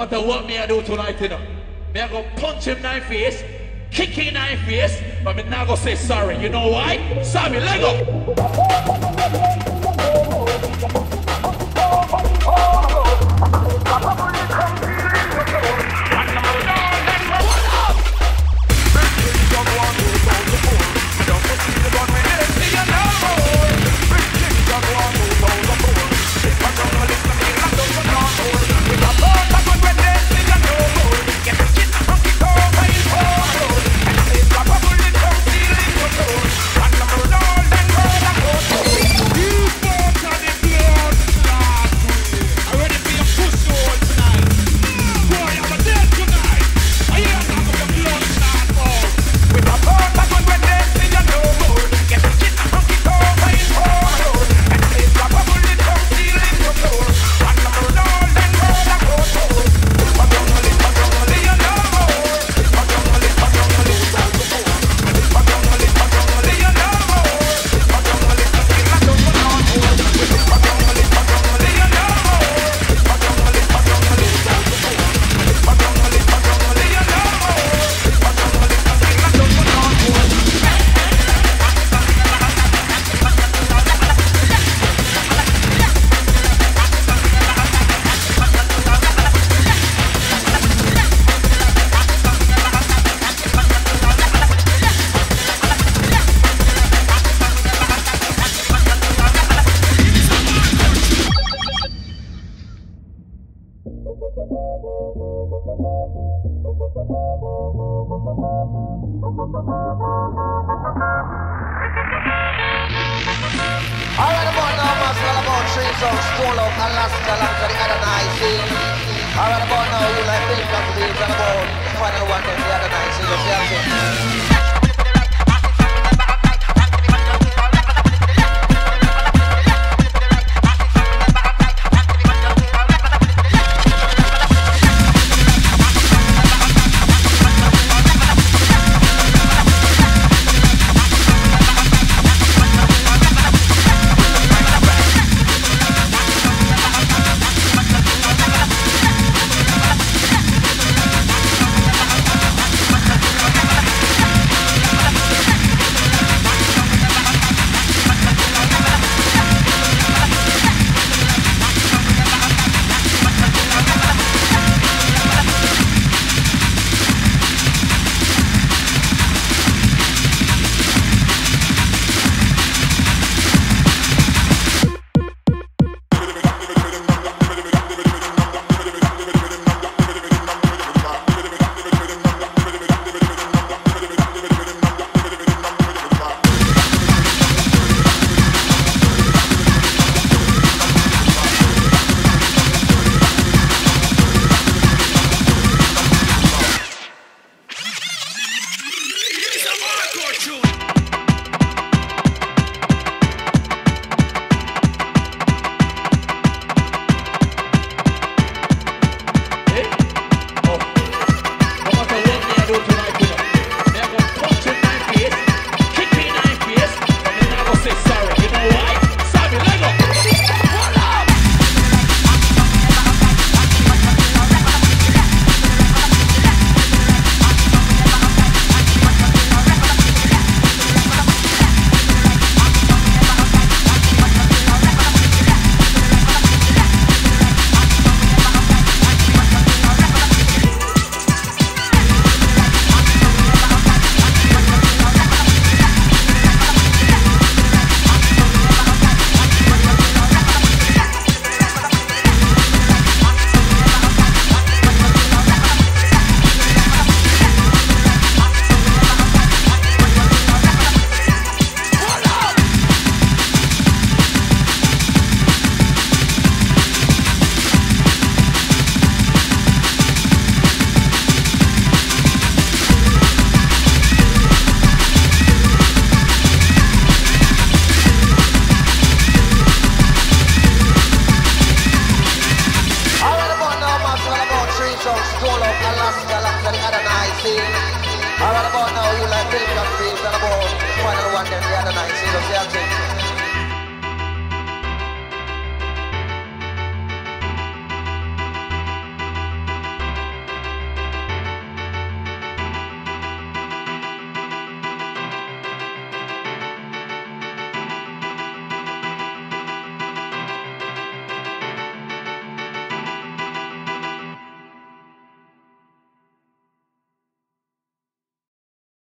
matter what me I do tonight, you know. Me I go punch him in the face, kick him in the face, but me not go say sorry. You know why? Sorry, leg up. Alright about now, all about songs, Stone Love, Alaska, along to the other night, see? Alright about now, you like Country, it's all about the final one, then the night, see? You see? Love, Alaska, about now, you like Country, it's all about final one, then the other night, see? Saying?